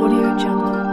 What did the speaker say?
Audio Jungle.